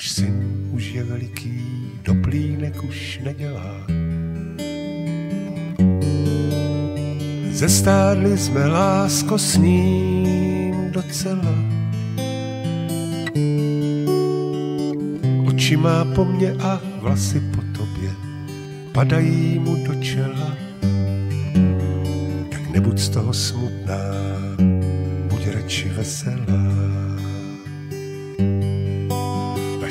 Náš syn už je veliký, do plínek už nedělá. Zestárli jsme lásko s ním docela. Oči má po mně a vlasy po tobě padají mu do čela. Tak nebuď z toho smutná, buď radši veselá.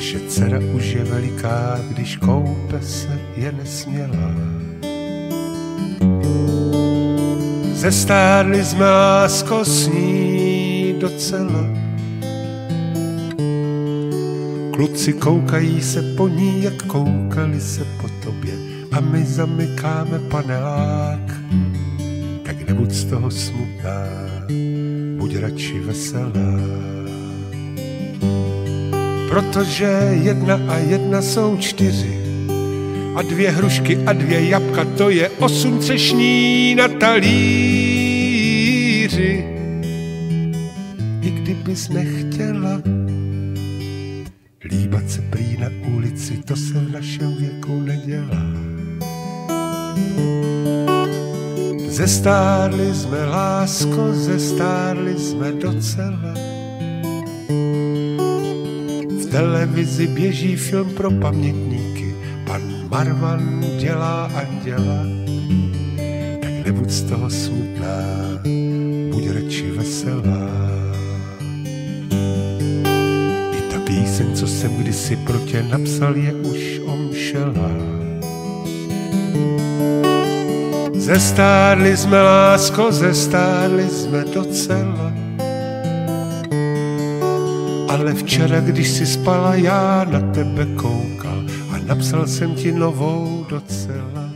Naše dcera už je veliká, když koupe se je nesmělá. Zestárli jsme lásko s ní docela. Kluci koukají se po ní, jak koukali se po tobě a my zamykáme panelák. Tak nebuď z toho smutná, buď radši veselá. Protože jedna a jedna jsou čtyři a dvě hrušky a dvě jabka, to je osm třešní na talíři. I kdybys nechtěla líbat se prý na ulici, to se v našem věku nedělá. Zestárli jsme, lásko, zestárli jsme docela. Televizi běží film pro pamětníky, pan Marvan dělá anděla. Tak nebuď z toho smutná, buď radši veselá. I ta píseň, co jsem kdysi pro tě napsal, je už omšelá. Zestárli jsme, lásko, zestárli jsme docela. Ale včera, když si spala, já na tebe koukal a napsal jsem ti novou docela.